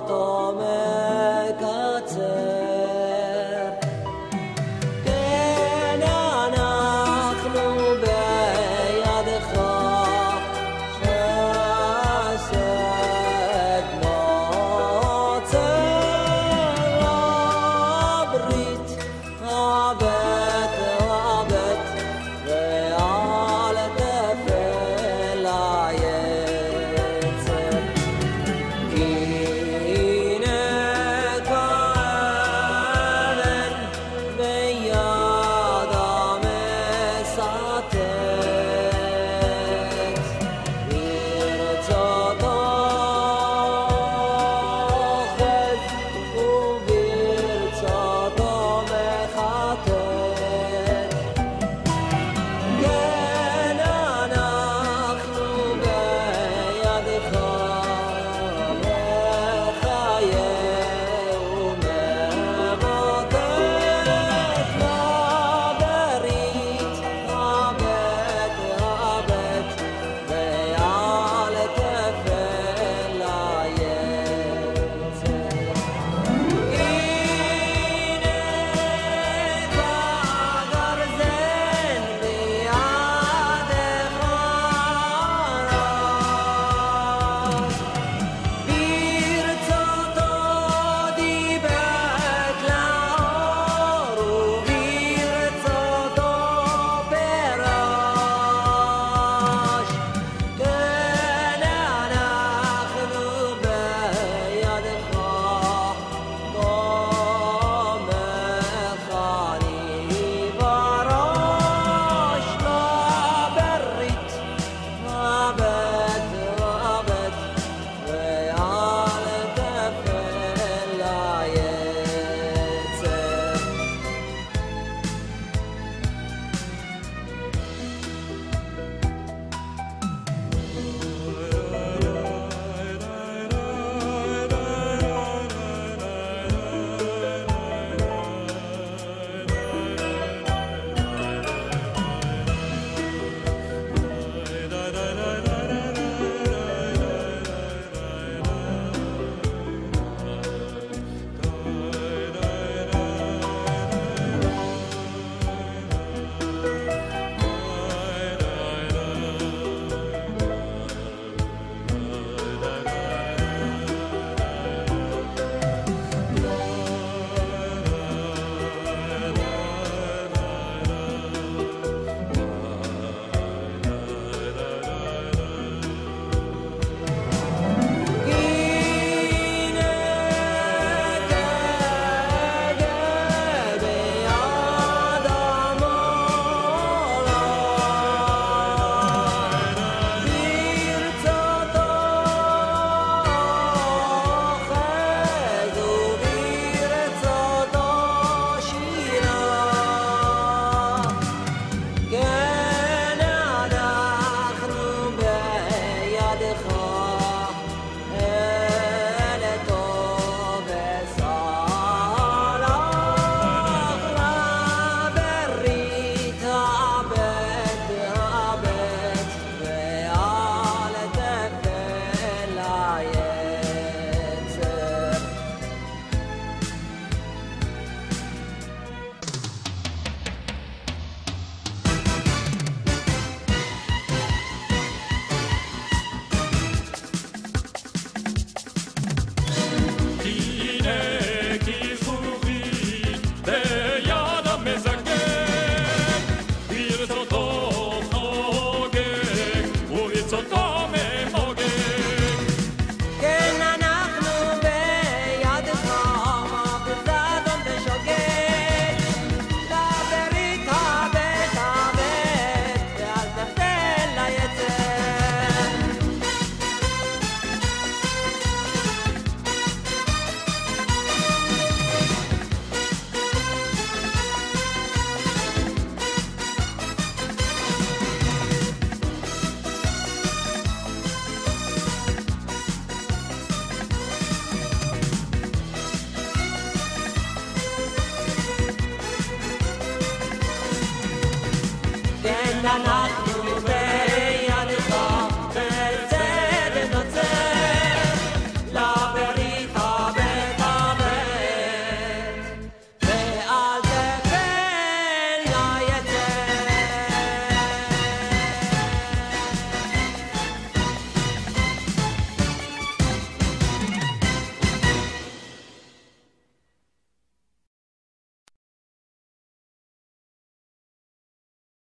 こと。la la